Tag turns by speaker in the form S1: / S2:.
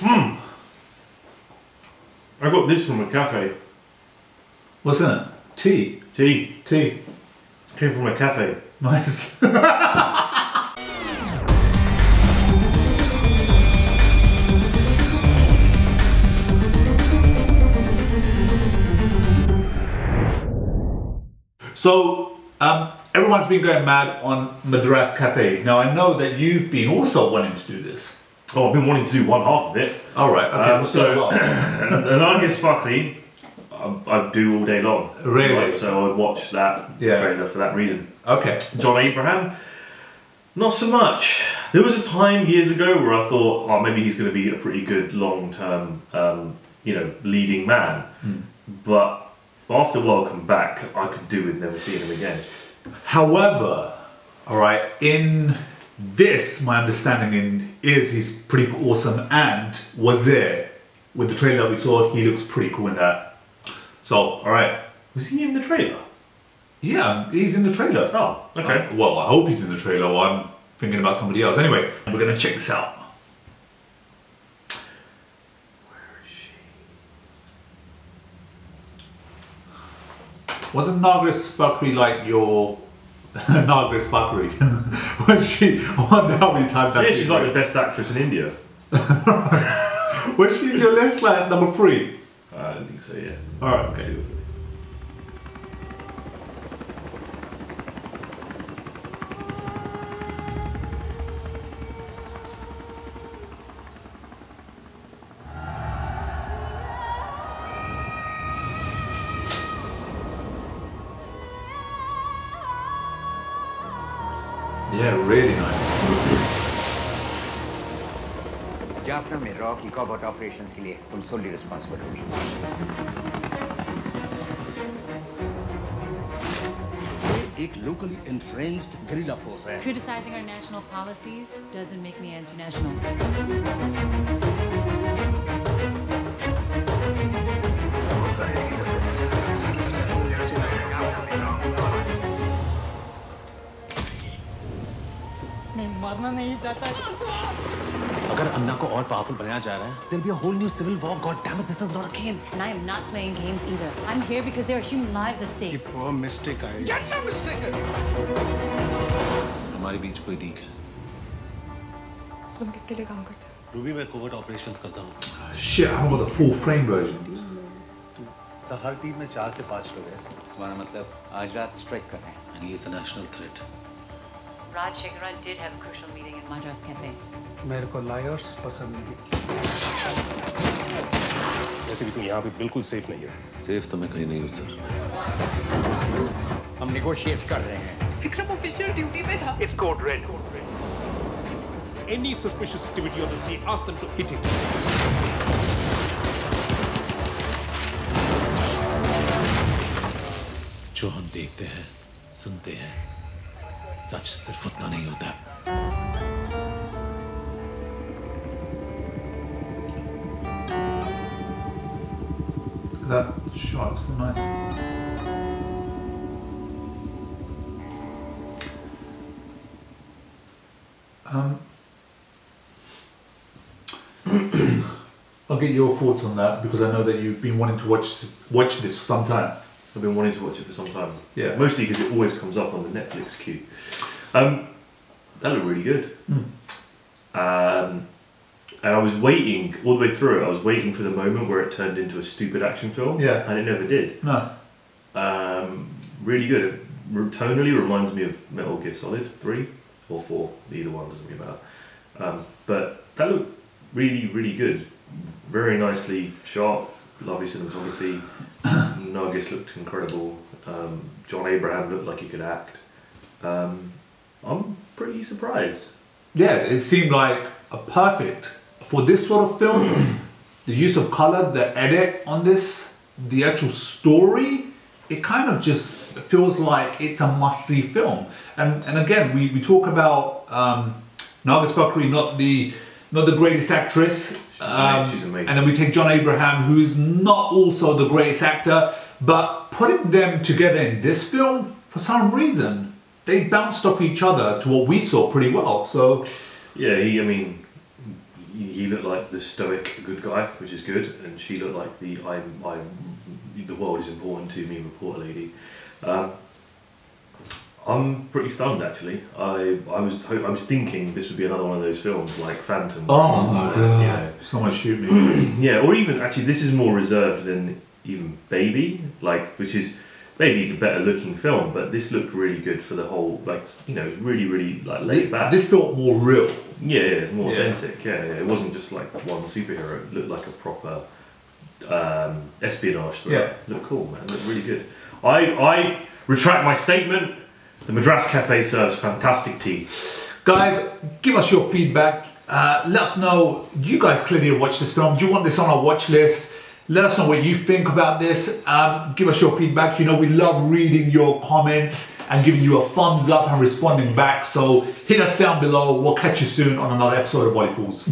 S1: I got this from a cafe.
S2: What's that? it? Tea.
S1: Tea.
S2: Tea.
S1: Came from a cafe.
S2: Nice. so, um, everyone's been going mad on Madras Cafe. Now, I know that you've been also wanting to do this.
S1: Oh, I've been wanting to do one half of it.
S2: All right. Okay.
S1: Um, so-
S2: on?
S1: and, and I I, I do all day long.
S2: Really?
S1: Right, so I watch that
S2: Yeah.
S1: trailer for that reason.
S2: okay.
S1: John Abraham, not so much. There was a time years ago where I thought, oh, maybe he's going to be a pretty good long-term, um, you know, leading man. But after Welcome Back, I could do with never seeing him again.
S2: However, all right, in this, my understanding in is he's pretty awesome and was there with the trailer that we saw. He looks pretty cool in that. So, all right,
S1: Was he in the trailer?
S2: yeah, he's in the trailer.
S1: Oh, okay.
S2: Uh, well, I hope he's in the trailer. Or I'm thinking about somebody else. Anyway, we're gonna check this out. Wasn't Nargis Fakhri like your Nargis Fakhri? was she? I wonder how many times that's
S1: yeah, she's
S2: been
S1: like the best actress in India.
S2: Was she in your list like number three?
S1: I don't think so, yeah.
S2: Alright, okay. Yeah, really nice.
S3: Jaffna में raw की कॉबर्ट operations के लिए तुम सोली responsible होगी
S4: एक locally infringed guerrilla force है
S5: Criticizing our national policies doesn't make me जाना नहीं चाहता
S6: अगर अन्ना को और पावरफुल बनाया जा रहा है there be a whole new civil war god damn it this is not a game
S5: and I am not playing games either I am here because there are human lives at stake
S7: the poor mistake I get the mistake
S6: हमारे बीच कोई leak है।
S8: तुम किसके लिए काम करते हो?
S6: रूबी मैं कोवर्ट ऑपरेशंस करता हूँ।
S2: Shit I don't know the full frame version
S6: सहर टीम में चार से पाँच लोग हैं।
S3: तुम्हारा मतलब आज रात स्ट्राइक कर रहे हैं।
S6: And he is a national threat
S5: Raj Shekharan did have a crucial meeting at Madras Cafe.
S7: मेरे को लायर्स पसंद नहीं
S4: वैसे भी तुम यहाँ पे बिल्कुल सेफ़ नहीं हो
S6: सेफ़ तो मैं कहीं नहीं हूँ सर
S3: हम निगोशिएट कर रहे हैं
S8: विक्रम ऑफिशियल ड्यूटी पे था
S4: Any suspicious activity on the sea, ask them to hit it.
S6: जो हम देखते हैं सुनते हैं सच सिर्फ उतना नहीं होता
S2: Look at that shot, it's so nice. Um, I'll get your thoughts on that because I know that you've been wanting to watch watch this for some time.
S1: I've been wanting to watch it for some time.
S2: Yeah.
S1: Mostly because it always comes up on the Netflix queue. Um, that looked really good. Um, and I was waiting all the way through it. I was waiting for the moment where it turned into a stupid action film.
S2: Yeah.
S1: And it never did.
S2: No,
S1: Um, really good. It tonally reminds me of Metal Gear Solid 3 or 4. Either one doesn't really matter. Um, but that looked really, really good. Very nicely shot. Lovely cinematography. Nugget looked incredible. Um, John Abraham looked like he could act. Um, I'm pretty surprised.
S2: yeah, it seemed like a perfect for this sort of film. the use of color, the edit on this, the actual story, it kind of just feels like it's a must-see film. And and again, we, we talk about um, Nargis Fakhri, not the not the greatest actress. Um,
S1: she's amazing.
S2: And then we take John Abraham, who is not also the greatest actor, but putting them together in this film, for some reason, they bounced off each other to what we saw pretty well. So
S1: Yeah, he, I mean, he looked like the stoic good guy, which is good, and she looked like the I'm I'm the world is important to me reporter lady. Um, I'm pretty stunned actually. I I was I was thinking this would be another one of those films like Phantom.
S2: Oh my god!
S1: Know,
S2: Someone shoot me.
S1: yeah, or even actually, this is more reserved than even Baby, like which is Baby's a better looking film, but this looked really good for the whole like you know really really like laid back.
S2: this felt more real.
S1: yeah, yeah, it's more
S2: Yeah.
S1: authentic. Yeah, yeah, it wasn't just like one superhero. It looked like a proper um, espionage thriller.
S2: Yeah.
S1: looked cool, man. It looked really good. I I retract my statement. The Madras Cafe serves fantastic tea.
S2: Guys, give us your feedback. Uh, let us know. You guys clearly watch this film. Do you want this on our watch list? Let us know what you think about this. Um, give us your feedback. You know, we love reading your comments and giving you a thumbs up and responding back. So hit us down below. We'll catch you soon on another episode of BollyFools.